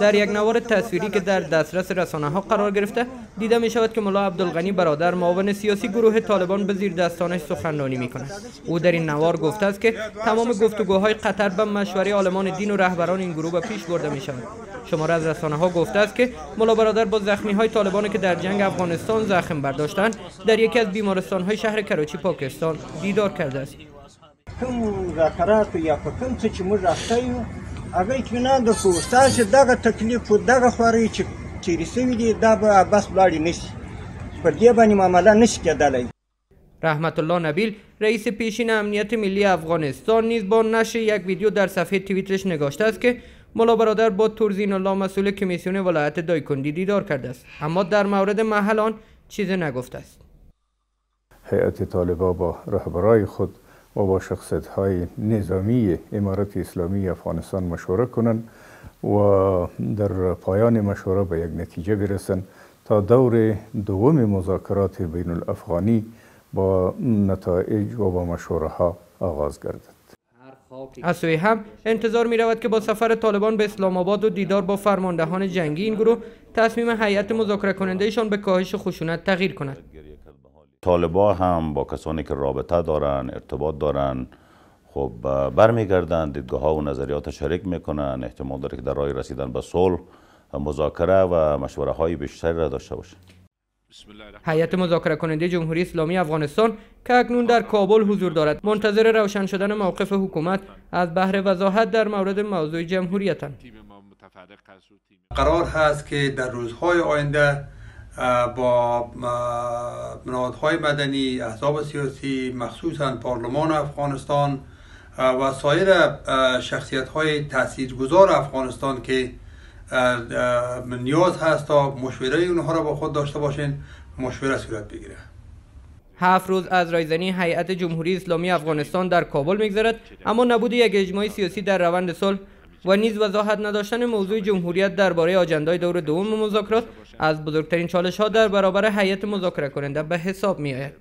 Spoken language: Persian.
در یک نوار تصویری که در دسترس رسانه ها قرار گرفته دیده می شود که ملا عبدالغنی برادر معاون سیاسی گروه طالبان به زیر دستانش سخنرانی می کند او در این نوار گفته است که تمام گفتگوهای قطر به مشوره عالمان دین و رهبران این گروه به پیش برده می شود شماره از رسانه ها گفته است که ملا برادر با زخمی های طالبان که در جنگ افغانستان زخم برداشتند در یکی از بیمارستان های شهر کراچی پاکستان دیدار کرده است. مذاکرات یا یو هغه اطمینان درکړو ستاسو دغه تکلیف و دغه خوارۍ چې تېرې سوي دي دا به بس ولاړې نه شي. پر دې باندې معامله نشي کېدلی. رحمت الله نبیل رئیس پیشین امنیت ملی افغانستان نیز با نشر یک ویدیو در صفحه توییترش نگاشته است که ملا برادر با تورزین الله مسئول کمیسیون ولایت دایکندی دیدار کرده است. اما در مورد محل آن چیزی نگفته است. هیئت طالبا با رهبرای خود و با شخصیت های نظامی امارت اسلامی افغانستان مشوره کنند و در پایان مشوره به یک نتیجه برسند تا دور دوم مذاکرات بین الافغانی با نتایج و با مشوره ها آغاز گردد. از سوی هم انتظار می رود که با سفر طالبان به اسلام آباد و دیدار با فرماندهان جنگی این گروه تصمیم هیئت مذاکره کنندهشان به کاهش خشونت تغییر کند. طالبا هم با کسانی که رابطه دارن ارتباط دارن خب برمیگردن دیدگاه ها و نظریات شریک می‌کنن احتمال داره که در راه رسیدن به صلح مذاکره و مشوره های بیشتری را داشته باشه هیئت مذاکره کننده جمهوری اسلامی افغانستان که اکنون در کابل حضور دارد منتظر روشن شدن موقف حکومت از بحر وضاحت در مورد موضوع جمهوریتند قرار هست که در روزهای آینده با نهادهای مدنی احزاب سیاسی مخصوصا پارلمان افغانستان و سایر شخصیت های تاثیرگذار افغانستان که نیاز هست تا مشوره اونها را با خود داشته باشین مشوره صورت بگیره. هفت روز از رایزنی هیئت جمهوری اسلامی افغانستان در کابل میگذرد اما نبود یک اجماع سیاسی در روند صلح و نیز وضاحت نداشتن موضوع جمهوریت درباره آجندای دور دوم مذاکرات از بزرگترین چالش ها در برابر هیئت مذاکره کننده به حساب می آید.